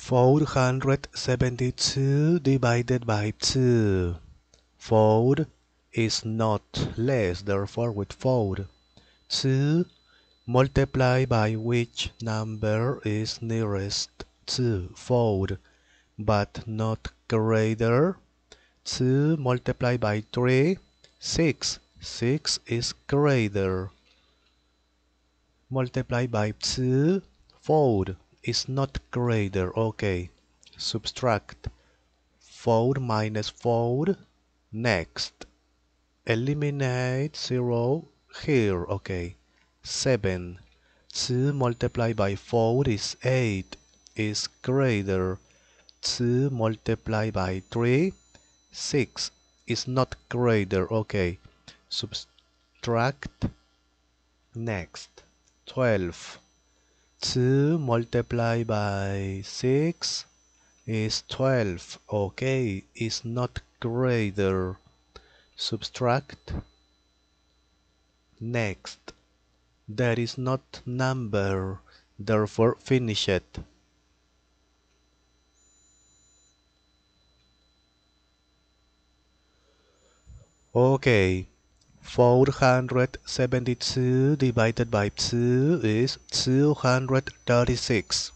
472 divided by 2. 4 is not less, therefore with 4. 2 multiply by which number is nearest to 4, but not greater. 2 multiply by 3, 6. 6 is greater. Multiply by 2, 4 is not greater. Okay. Subtract 4 minus 4. Next. Eliminate 0 here. Okay. 7. 2 multiplied by 4 is 8. Is greater. 2 multiplied by 3. 6 is not greater. Okay. Subtract. Next. 12. 2 multiplied by 6 is 12. Okay, is not greater. Subtract. Next. There is not number, therefore finish it. Okay. 472 divided by 2 is 236.